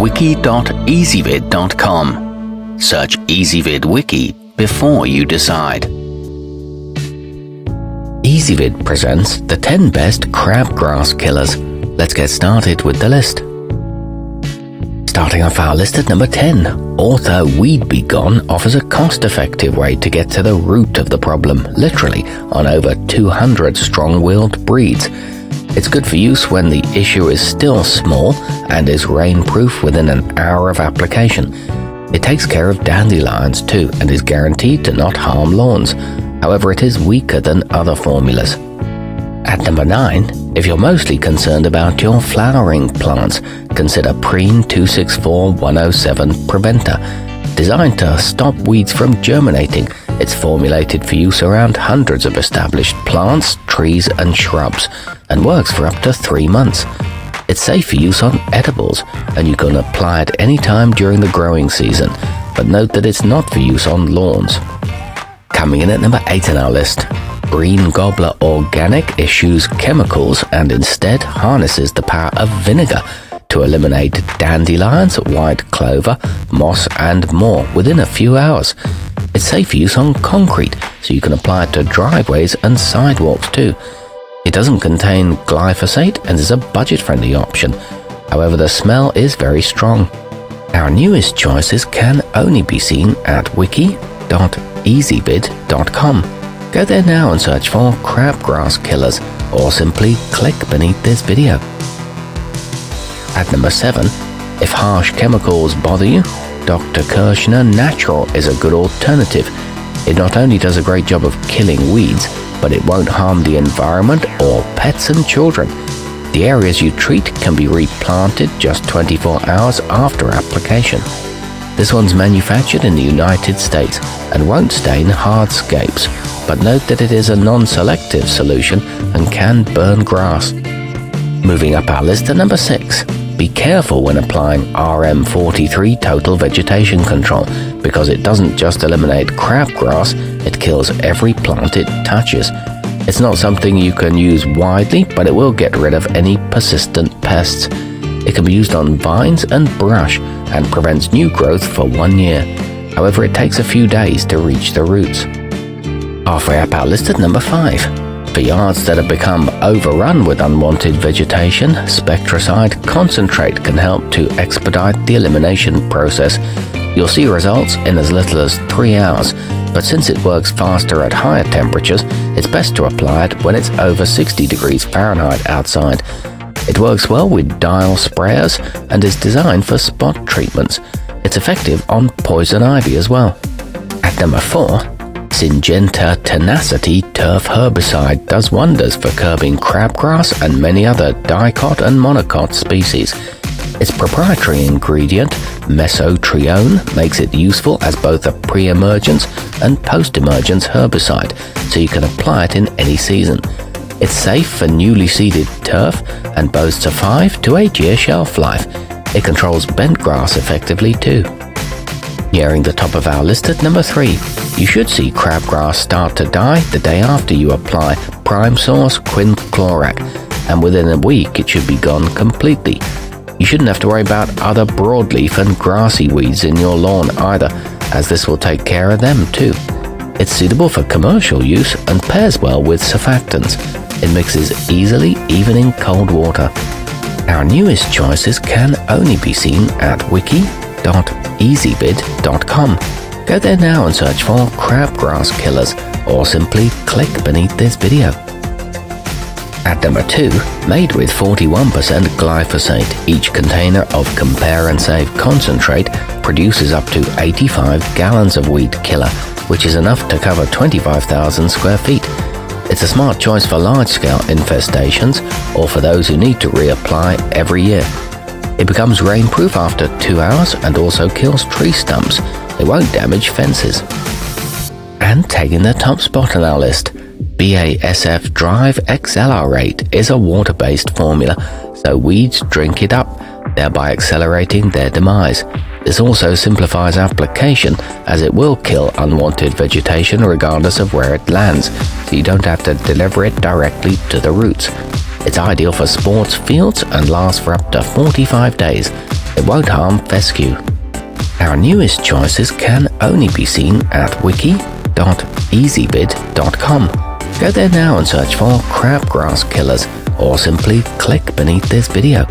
wiki.ezvid.com. Search Ezvid Wiki before you decide. Ezvid presents the 10 best crabgrass killers. Let's get started with the list. Starting off our list at number 10, author Weed Be Gone offers a cost effective way to get to the root of the problem, literally, on over 200 strong willed breeds. It's good for use when the issue is still small and is rainproof within an hour of application. It takes care of dandelions too and is guaranteed to not harm lawns. However, it is weaker than other formulas. At number 9, if you're mostly concerned about your flowering plants, consider Preen 264107 Preventer. Designed to stop weeds from germinating, it's formulated for use around hundreds of established plants, trees, and shrubs, and works for up to three months. It's safe for use on edibles, and you can apply it any time during the growing season, but note that it's not for use on lawns. Coming in at number 8 on our list, Green Gobbler Organic eschews chemicals and instead harnesses the power of vinegar to eliminate dandelions, white clover, moss, and more within a few hours. It's safe for use on concrete, so you can apply it to driveways and sidewalks too. It doesn't contain glyphosate and is a budget friendly option. However, the smell is very strong. Our newest choices can only be seen at wiki.ezvid.com. Go there now and search for crabgrass killers or simply click beneath this video. At number 7, if harsh chemicals bother you, Dr. Kirchner Natural is a good alternative. It not only does a great job of killing weeds, but it won't harm the environment or pets and children. The areas you treat can be replanted just 24 hours after application. This one's manufactured in the United States and won't stain hardscapes, but note that it is a non-selective solution and can burn grass. Moving up our list to number 6. Be careful when applying RM43 Total Vegetation Control because it doesn't just eliminate crabgrass, it kills every plant it touches. It's not something you can use widely, but it will get rid of any persistent pests. It can be used on vines and brush and prevents new growth for one year. However, it takes a few days to reach the roots. Halfway up our list at number 5. For yards that have become overrun with unwanted vegetation, Spectracide Concentrate can help to expedite the elimination process. You'll see results in as little as 3 hours, but since it works faster at higher temperatures, it's best to apply it when it's over 60 degrees Fahrenheit outside. It works well with dial sprayers and is designed for spot treatments. It's effective on poison ivy as well. At number 4, Syngenta Tenacity turf herbicide does wonders for curbing crabgrass and many other dicot and monocot species. Its proprietary ingredient, mesotrione, makes it useful as both a pre-emergence and post-emergence herbicide, so you can apply it in any season. It's safe for newly seeded turf and boasts a 5 to 8 year shelf life. It controls bent grass effectively too. Nearing the top of our list at number 3, you should see crabgrass start to die the day after you apply PrimeSource Quinclorac, and within a week it should be gone completely. You shouldn't have to worry about other broadleaf and grassy weeds in your lawn either, as this will take care of them too. It's suitable for commercial use and pairs well with surfactants. It mixes easily even in cold water. Our newest choices can only be seen at wiki.com ezvid.com. Go there now and search for crabgrass killers or simply click beneath this video. At number 2, made with 41% glyphosate, each container of Compare-N-Save concentrate produces up to 85 gallons of weed killer, which is enough to cover 25,000 square feet. It's a smart choice for large-scale infestations or for those who need to reapply every year. It becomes rainproof after two hours and also kills tree stumps. It won't damage fences. And taking the top spot on our list, BASF Drive XLR8 is a water-based formula, so weeds drink it up, thereby accelerating their demise. This also simplifies application as it will kill unwanted vegetation regardless of where it lands, so you don't have to deliver it directly to the roots. It's ideal for sports fields and lasts for up to 45 days. It won't harm fescue. Our newest choices can only be seen at wiki.ezvid.com. Go there now and search for crabgrass killers or simply click beneath this video.